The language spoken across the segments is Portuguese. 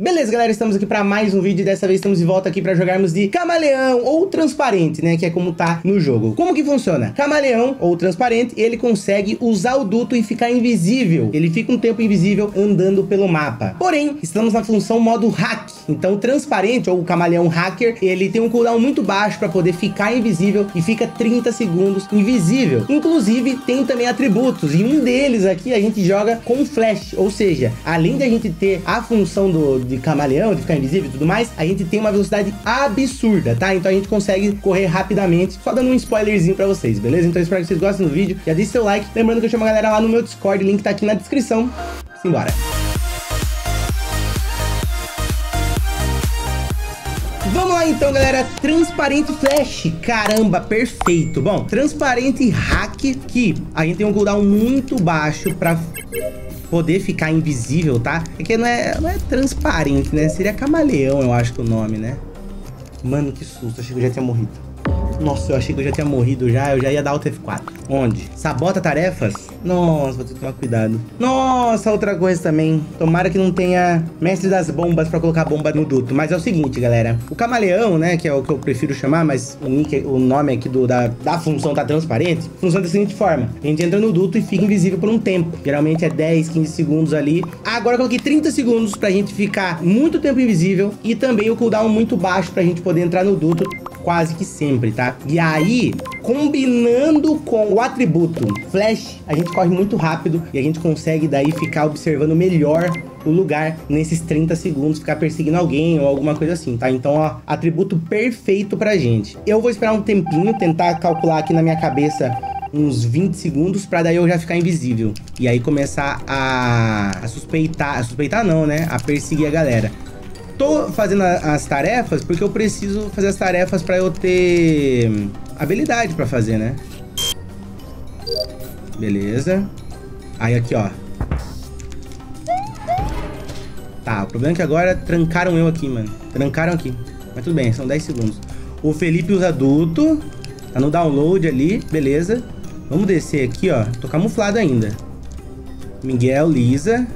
Beleza, galera, estamos aqui para mais um vídeo e dessa vez estamos de volta aqui para jogarmos de camaleão ou transparente, né, que é como tá no jogo. Como que funciona? Camaleão ou transparente, ele consegue usar o duto e ficar invisível. Ele fica um tempo invisível andando pelo mapa. Porém, estamos na função modo hack. Então, transparente ou camaleão hacker, ele tem um cooldown muito baixo para poder ficar invisível e fica 30 segundos invisível. Inclusive, tem também atributos e um deles aqui a gente joga com flash, ou seja, além de a gente ter a função do de camaleão, de ficar invisível e tudo mais, a gente tem uma velocidade absurda, tá? Então a gente consegue correr rapidamente, só dando um spoilerzinho pra vocês, beleza? Então espero que vocês gostem do vídeo, já deixe seu like, lembrando que eu chamo a galera lá no meu Discord, link tá aqui na descrição. Simbora! Vamos lá então, galera. Transparente Flash. Caramba, perfeito. Bom, transparente hack que a gente tem um cooldown muito baixo pra poder ficar invisível, tá? É que não é, não é transparente, né? Seria camaleão, eu acho que é o nome, né? Mano, que susto. Achei que eu já tinha morrido. Nossa, eu achei que eu já tinha morrido já. Eu já ia dar o F4. Onde? Sabota tarefas? Nossa, vou ter que tomar cuidado. Nossa, outra coisa também. Tomara que não tenha mestre das bombas pra colocar bomba no duto. Mas é o seguinte, galera. O camaleão, né, que é o que eu prefiro chamar, mas o, nick, o nome aqui do, da, da função tá transparente, funciona da seguinte forma. A gente entra no duto e fica invisível por um tempo. Geralmente é 10, 15 segundos ali. Agora eu coloquei 30 segundos pra gente ficar muito tempo invisível e também o cooldown muito baixo pra gente poder entrar no duto quase que sempre, tá? E aí, combinando com o atributo Flash, a gente corre muito rápido e a gente consegue daí ficar observando melhor o lugar nesses 30 segundos, ficar perseguindo alguém ou alguma coisa assim, tá? Então, ó, atributo perfeito pra gente. Eu vou esperar um tempinho, tentar calcular aqui na minha cabeça uns 20 segundos pra daí eu já ficar invisível. E aí começar a, a suspeitar, a suspeitar não, né? A perseguir a galera tô fazendo as tarefas porque eu preciso fazer as tarefas para eu ter habilidade para fazer, né? Beleza. Aí aqui, ó. Tá, o problema é que agora trancaram eu aqui, mano. Trancaram aqui. Mas tudo bem, são 10 segundos. O Felipe usa adulto. Tá no download ali, beleza. Vamos descer aqui, ó. Tô camuflado ainda. Miguel, Lisa.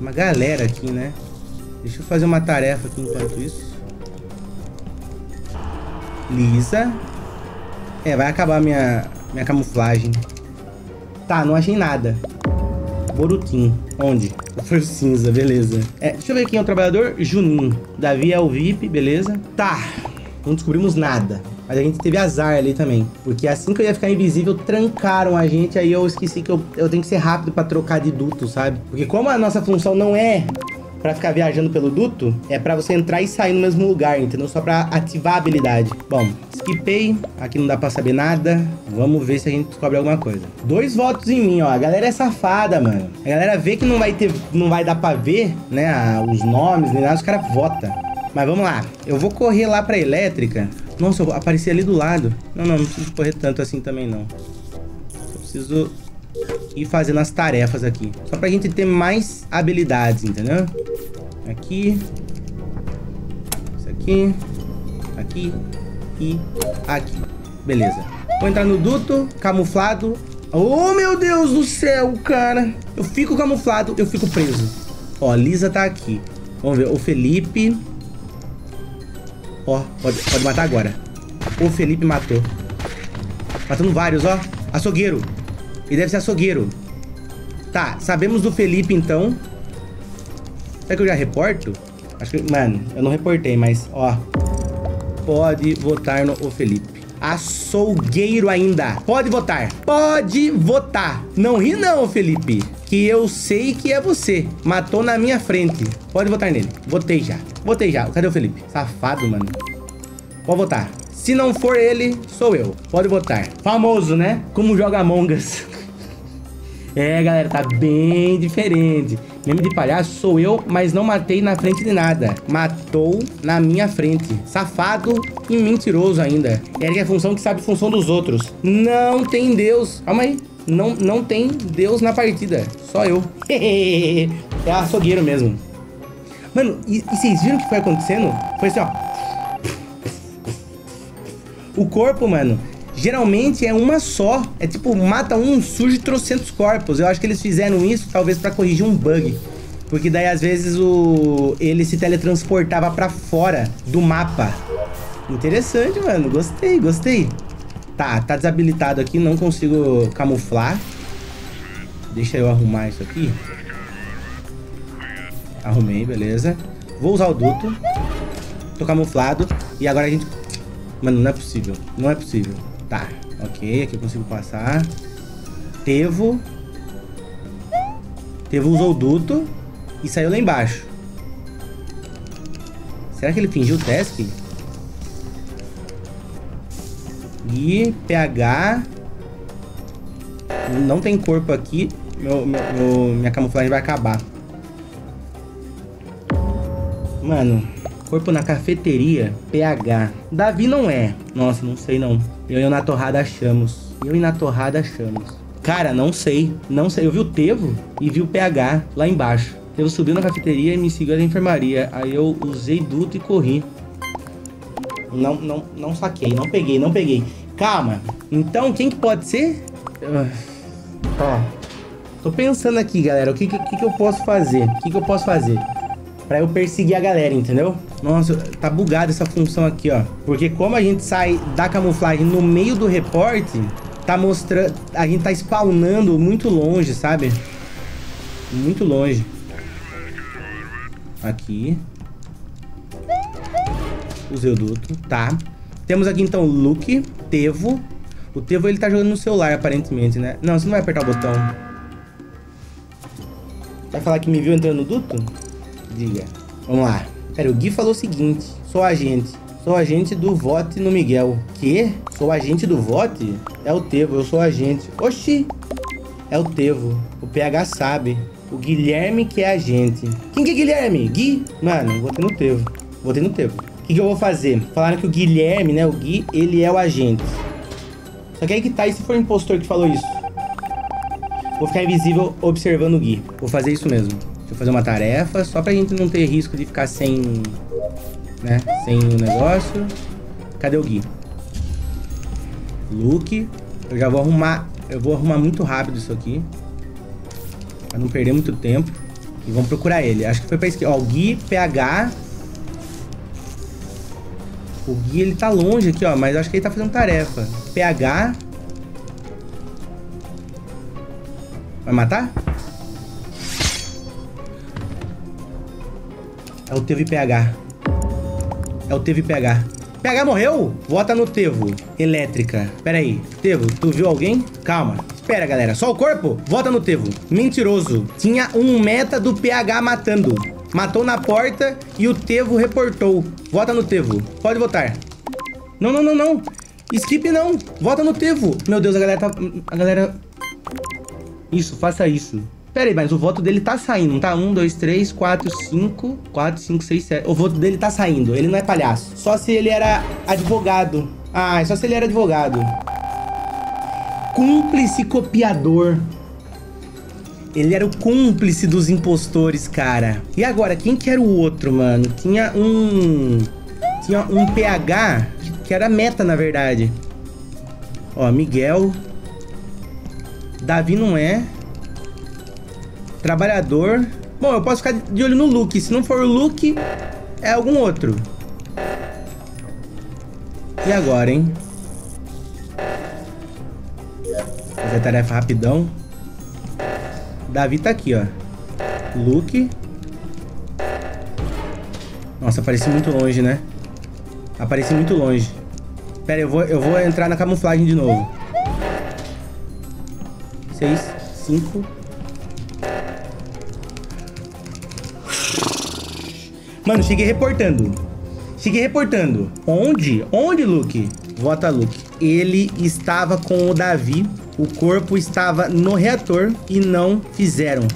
Uma galera aqui, né? Deixa eu fazer uma tarefa aqui enquanto isso. Lisa. É, vai acabar minha, minha camuflagem. Tá, não achei nada. Borutim. Onde? Foi cinza, beleza. É, deixa eu ver quem é o trabalhador. Juninho. Davi é o VIP, beleza. Tá. Não descobrimos nada. Mas a gente teve azar ali também. Porque assim que eu ia ficar invisível, trancaram a gente. Aí eu esqueci que eu, eu tenho que ser rápido pra trocar de duto, sabe? Porque como a nossa função não é para ficar viajando pelo duto é para você entrar e sair no mesmo lugar, entendeu? Só para ativar a habilidade. Bom, skipei, aqui não dá para saber nada. Vamos ver se a gente descobre alguma coisa. Dois votos em mim, ó. A galera é safada, mano. A galera vê que não vai ter, não vai dar para ver, né, os nomes, nem nada, os caras votam. Mas vamos lá. Eu vou correr lá pra elétrica. Nossa, eu apareci ali do lado. Não, não, não preciso correr tanto assim também, não. Eu preciso ir fazendo as tarefas aqui. Só pra gente ter mais habilidades, entendeu? Aqui. Isso aqui. Aqui. E aqui. Beleza. Vou entrar no duto, camuflado. Oh, meu Deus do céu, cara. Eu fico camuflado, eu fico preso. Ó, Lisa tá aqui. Vamos ver. O Felipe. Ó, pode, pode matar agora. O Felipe matou. Matando vários, ó. Açougueiro. Ele deve ser açougueiro. Tá, sabemos do Felipe, então. Será que eu já reporto? Acho que... Mano, eu não reportei, mas, ó. Pode votar no o Felipe. Açougueiro ainda. Pode votar. Pode votar. Não ri não, Felipe. Que eu sei que é você. Matou na minha frente. Pode votar nele. Votei já. Votei já. Cadê o Felipe? Safado, mano. Pode votar. Se não for ele, sou eu. Pode votar. Famoso, né? Como joga Among Us. É, galera, tá bem diferente. Meme de palhaço sou eu, mas não matei na frente de nada. Matou na minha frente. Safado e mentiroso ainda. É a função que sabe a função dos outros. Não tem Deus. Calma aí. Não, não tem Deus na partida. Só eu. é açougueiro mesmo. Mano, e, e vocês viram o que foi acontecendo? Foi assim, ó. O corpo, mano, geralmente é uma só. É tipo, mata um, surge trocentos corpos. Eu acho que eles fizeram isso talvez para corrigir um bug. Porque daí, às vezes, o ele se teletransportava pra fora do mapa. Interessante, mano. Gostei, gostei. Tá, tá desabilitado aqui. Não consigo camuflar. Deixa eu arrumar isso aqui. Arrumei, beleza. Vou usar o duto. Tô camuflado. E agora a gente... Mano, não é possível. Não é possível. Tá, ok. Aqui eu consigo passar. Tevo. Tevo usou o duto. E saiu lá embaixo. Será que ele fingiu o task? E PH. Não tem corpo aqui. Meu, meu, minha camuflagem vai acabar. Mano, corpo na cafeteria, PH. Davi não é. Nossa, não sei não. Eu e na torrada achamos. Eu e na torrada achamos. Cara, não sei. Não sei. Eu vi o Tevo e vi o PH lá embaixo. Eu subiu na cafeteria e me seguiu na enfermaria. Aí eu usei duto e corri. Não, não, não saquei, não peguei, não peguei. Calma. Então, quem que pode ser? Ó. Tô pensando aqui, galera. O que, que, que eu posso fazer? O que, que eu posso fazer? Pra eu perseguir a galera, entendeu? Nossa, tá bugada essa função aqui, ó. Porque como a gente sai da camuflagem no meio do reporte, tá mostrando... A gente tá spawnando muito longe, sabe? Muito longe. Aqui. Usei o duto, tá. Temos aqui, então, Luke, Tevo. O Tevo, ele tá jogando no celular, aparentemente, né? Não, você não vai apertar o botão. Vai falar que me viu entrando no duto? Diga. Vamos lá. Pera, o Gui falou o seguinte. Sou agente. Sou agente do vote no Miguel. Que? Sou agente do vote? É o Tevo, eu sou agente. Oxi! É o Tevo. O PH sabe. O Guilherme que é agente. Quem que é Guilherme? Gui? Mano, votei no Tevo. Votei no Tevo. O que, que eu vou fazer? Falaram que o Guilherme, né? O Gui, ele é o agente. Só que aí que tá, e se for o impostor que falou isso? Vou ficar invisível observando o Gui. Vou fazer isso mesmo. Deixa eu fazer uma tarefa, só pra gente não ter risco de ficar sem... Né? Sem o negócio. Cadê o Gui? Luke. Eu já vou arrumar... Eu vou arrumar muito rápido isso aqui. Pra não perder muito tempo. E vamos procurar ele. Acho que foi pra esquerda. Ó, o Gui, PH... O Gui, ele tá longe aqui, ó. Mas acho que ele tá fazendo tarefa. PH... Vai matar? É o Tevo PH. É o Tevo PH. PH morreu? Vota no Tevo. Elétrica. Pera aí. Tevo, tu viu alguém? Calma. Espera, galera. Só o corpo? Vota no Tevo. Mentiroso. Tinha um meta do PH matando. Matou na porta e o Tevo reportou. Vota no Tevo. Pode votar. Não, não, não, não. Skip não. Vota no Tevo. Meu Deus, a galera tá... A galera... Isso, faça isso. Pera aí, mas o voto dele tá saindo, não tá? 1, 2, 3, 4, 5, 4, 5, 6, 7. O voto dele tá saindo, ele não é palhaço. Só se ele era advogado. Ah, é só se ele era advogado. Cúmplice copiador. Ele era o cúmplice dos impostores, cara. E agora, quem que era o outro, mano? Tinha um... Tinha um PH que era meta, na verdade. Ó, Miguel. Davi não é. Trabalhador. Bom, eu posso ficar de olho no Luke. Se não for o Luke, é algum outro. E agora, hein? Fazer tarefa rapidão. Davi tá aqui, ó. Luke. Nossa, apareci muito longe, né? Apareci muito longe. Pera, eu vou, eu vou entrar na camuflagem de novo. Seis, cinco, Mano, cheguei reportando. Cheguei reportando. Onde? Onde, Luke? Vota, Luke. Ele estava com o Davi. O corpo estava no reator e não fizeram.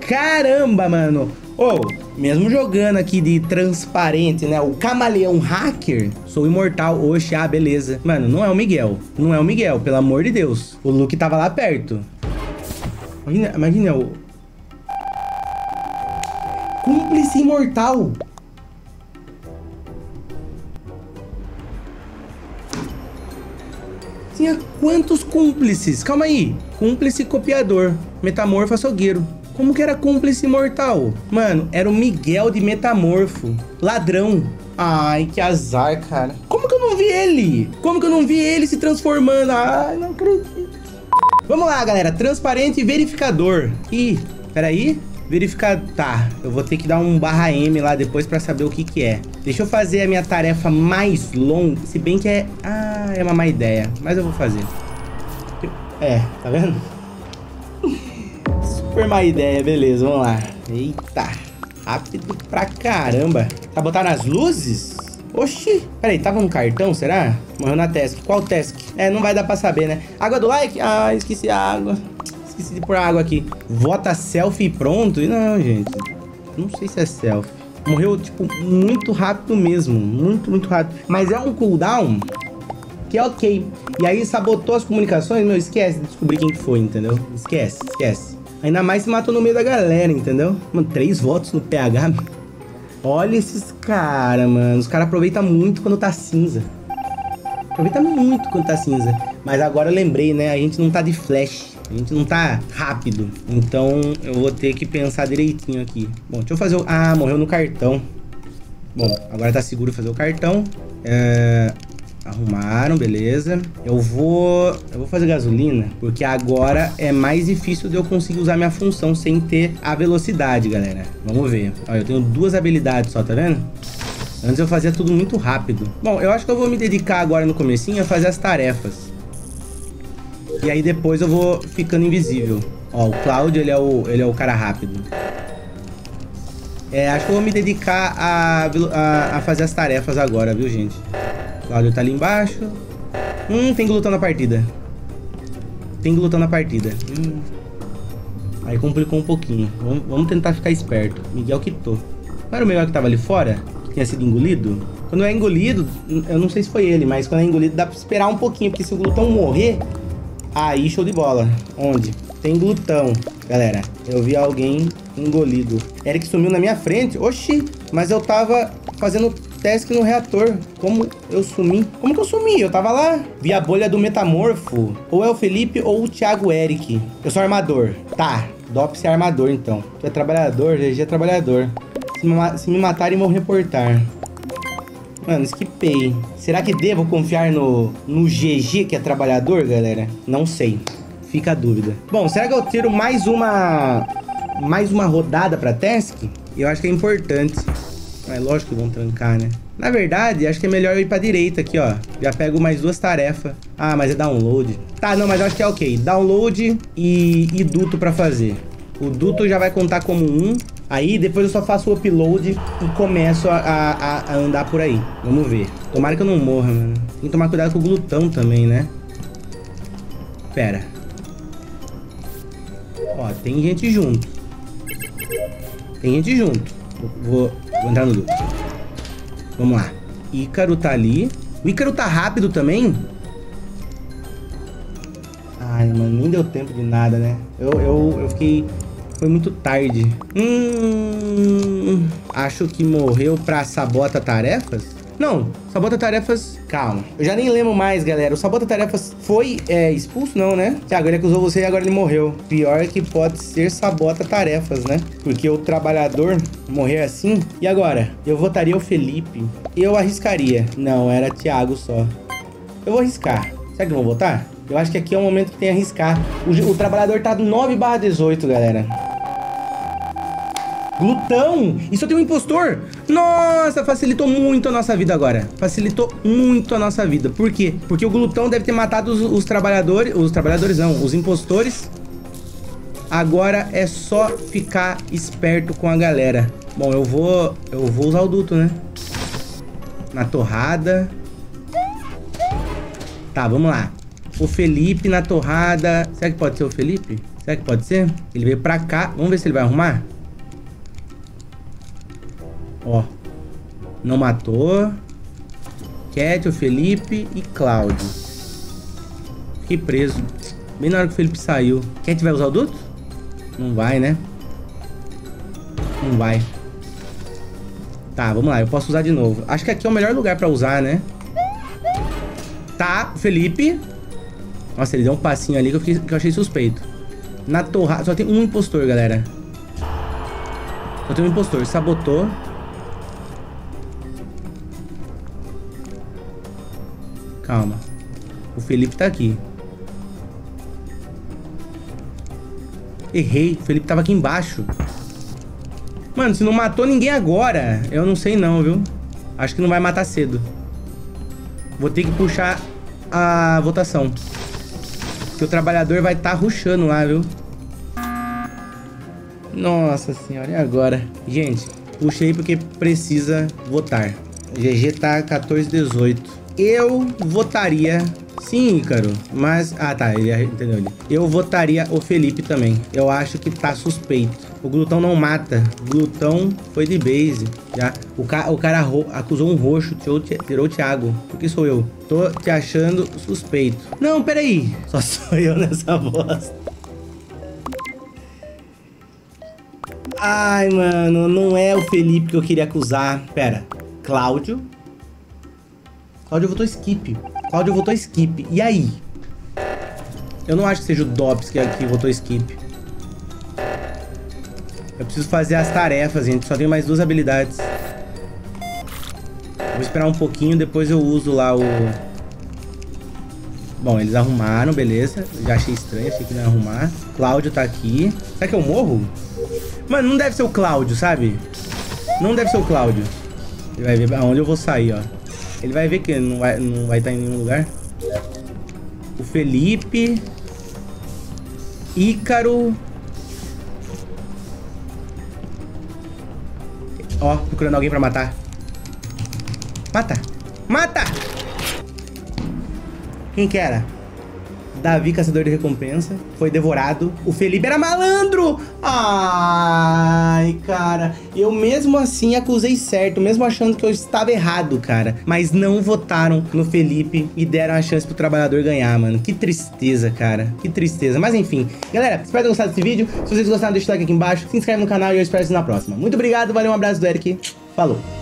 Caramba, mano. Ou, oh, mesmo jogando aqui de transparente, né? O camaleão hacker. Sou imortal. Oxe, ah, beleza. Mano, não é o Miguel. Não é o Miguel, pelo amor de Deus. O Luke tava lá perto. Imagina, imagina o, Cúmplice imortal. Tinha quantos cúmplices? Calma aí. Cúmplice copiador. Metamorfo açougueiro. Como que era cúmplice mortal? Mano, era o Miguel de Metamorfo. Ladrão. Ai, que azar, cara. Como que eu não vi ele? Como que eu não vi ele se transformando? Ai, não acredito. Vamos lá, galera. Transparente verificador. Ih, peraí. Verificar... Tá, eu vou ter que dar um barra M lá depois pra saber o que que é. Deixa eu fazer a minha tarefa mais longa. Se bem que é... Ah, é uma má ideia. Mas eu vou fazer. É, tá vendo? Super má ideia. Beleza, vamos lá. Eita. Rápido pra caramba. Tá botando as luzes? Oxi. Peraí, tava no cartão, será? Morreu na task. Qual task? É, não vai dar pra saber, né? Água do like? Ah, esqueci a água esqueci de pôr água aqui. Vota selfie e pronto? Não, gente. Não sei se é selfie. Morreu, tipo, muito rápido mesmo. Muito, muito rápido. Mas é um cooldown que é ok. E aí sabotou as comunicações, meu, esquece de descobrir quem que foi, entendeu? Esquece, esquece. Ainda mais se matou no meio da galera, entendeu? Mano, três votos no PH. Olha esses caras, mano. Os caras aproveitam muito quando tá cinza. Aproveita muito quando tá cinza. Mas agora eu lembrei, né? A gente não tá de flash. A gente não tá rápido. Então eu vou ter que pensar direitinho aqui. Bom, deixa eu fazer o... Ah, morreu no cartão. Bom, agora tá seguro fazer o cartão. É... Arrumaram, beleza. Eu vou... Eu vou fazer gasolina, porque agora é mais difícil de eu conseguir usar minha função sem ter a velocidade, galera. Vamos ver. Olha, eu tenho duas habilidades só, tá vendo? Antes eu fazia tudo muito rápido. Bom, eu acho que eu vou me dedicar agora no comecinho a fazer as tarefas. E aí depois eu vou ficando invisível. Ó, o Cláudio, ele é o, ele é o cara rápido. É, acho que eu vou me dedicar a, a, a fazer as tarefas agora, viu, gente? Cláudio tá ali embaixo. Hum, tem glutão na partida. Tem glutão na partida. Hum. Aí complicou um pouquinho. Vamos, vamos tentar ficar esperto. Miguel quitou. Não era o Miguel que tava ali fora? Que tinha sido engolido? Quando é engolido, eu não sei se foi ele, mas quando é engolido dá pra esperar um pouquinho, porque se o glutão morrer, Aí, show de bola. Onde? Tem glutão. Galera, eu vi alguém engolido. Eric sumiu na minha frente. Oxi, mas eu tava fazendo teste no reator. Como eu sumi? Como que eu sumi? Eu tava lá. Vi a bolha do metamorfo. Ou é o Felipe ou o Thiago Eric. Eu sou armador. Tá, Dops é armador então. Tu é trabalhador, GG é trabalhador. Se me, se me matarem, vão reportar. Mano, esquipei. Será que devo confiar no, no GG, que é trabalhador, galera? Não sei. Fica a dúvida. Bom, será que eu tiro mais uma... Mais uma rodada pra task? Eu acho que é importante. Mas lógico que vão trancar, né? Na verdade, acho que é melhor eu ir pra direita aqui, ó. Já pego mais duas tarefas. Ah, mas é download. Tá, não, mas acho que é ok. Download e, e duto pra fazer. O duto já vai contar como um. Aí depois eu só faço o upload e começo a, a, a, andar por aí. Vamos ver. Tomara que eu não morra, mano. Tem que tomar cuidado com o glutão também, né? Pera. Ó, tem gente junto. Tem gente junto. Vou, vou entrar no duto. Vamos lá. Ícaro tá ali. O Ícaro tá rápido também? Ai, mano, nem deu tempo de nada, né? Eu, eu, eu fiquei foi muito tarde. Hum, acho que morreu pra sabota tarefas? Não, sabota tarefas, calma. Eu já nem lembro mais, galera. O sabota tarefas foi é, expulso, não, né? Tiago, ele acusou você e agora ele morreu. Pior que pode ser sabota tarefas, né? Porque o trabalhador morrer assim. E agora? Eu votaria o Felipe. Eu arriscaria. Não, era Thiago só. Eu vou arriscar. Será que eu vou votar? Eu acho que aqui é o momento que tem que arriscar. O, o trabalhador tá 9 barra 18, galera. Glutão! Isso eu tenho um impostor! Nossa, facilitou muito a nossa vida agora. Facilitou muito a nossa vida. Por quê? Porque o glutão deve ter matado os, os trabalhadores... Os trabalhadores não, os impostores. Agora é só ficar esperto com a galera. Bom, eu vou... Eu vou usar o duto, né? Na torrada. Tá, vamos lá. O Felipe na torrada. Será que pode ser o Felipe? Será que pode ser? Ele veio pra cá. Vamos ver se ele vai arrumar. Ó. Não matou. Cat, o Felipe e Cláudio. Fiquei preso. Bem na hora que o Felipe saiu. Cat vai usar o duto? Não vai, né? Não vai. Tá, vamos lá. Eu posso usar de novo. Acho que aqui é o melhor lugar pra usar, né? Tá, Felipe. Nossa, ele deu um passinho ali que eu, fiquei, que eu achei suspeito. Na torrada... Só tem um impostor, galera. Eu tenho um impostor. Sabotou. Calma. O Felipe tá aqui. Errei. O Felipe tava aqui embaixo. Mano, se não matou ninguém agora, eu não sei não, viu? Acho que não vai matar cedo. Vou ter que puxar a votação. Que o trabalhador vai estar tá ruxando lá, viu? Nossa senhora, e agora? Gente, puxei porque precisa votar. GG tá 1418. Eu votaria Sim, Ícaro, mas... Ah, tá, ele entendeu ali. Eu votaria o Felipe também. Eu acho que tá suspeito. O Glutão não mata. Glutão foi de base. Já. O, ca o cara acusou um roxo, tirou, tirou o Thiago. Por que sou eu? Tô te achando suspeito. Não, peraí. Só sou eu nessa bosta. Ai, mano, não é o Felipe que eu queria acusar. Pera, Cláudio. Cláudio votou skip. Cláudio votou skip. E aí? Eu não acho que seja o Dobbs que, que votou skip. Eu preciso fazer as tarefas, gente. Só tenho mais duas habilidades. Vou esperar um pouquinho, depois eu uso lá o... Bom, eles arrumaram, beleza. Já achei estranho, achei que não ia arrumar. Cláudio tá aqui. Será que eu morro? Mano, não deve ser o Cláudio, sabe? Não deve ser o Cláudio. Ele vai ver aonde eu vou sair, ó. Ele vai ver que não vai, não vai estar em nenhum lugar. O Felipe. Ícaro. Ó, procurando alguém pra matar. Mata! Mata! Quem que era? Davi, caçador de recompensa, foi devorado. O Felipe era malandro! Ai, cara. Eu mesmo assim acusei certo, mesmo achando que eu estava errado, cara. Mas não votaram no Felipe e deram a chance pro trabalhador ganhar, mano. Que tristeza, cara. Que tristeza. Mas enfim. Galera, espero ter gostado desse vídeo. Se vocês gostaram, deixa o like aqui embaixo. Se inscreve no canal e eu espero vocês na próxima. Muito obrigado, valeu, um abraço do Eric. Falou!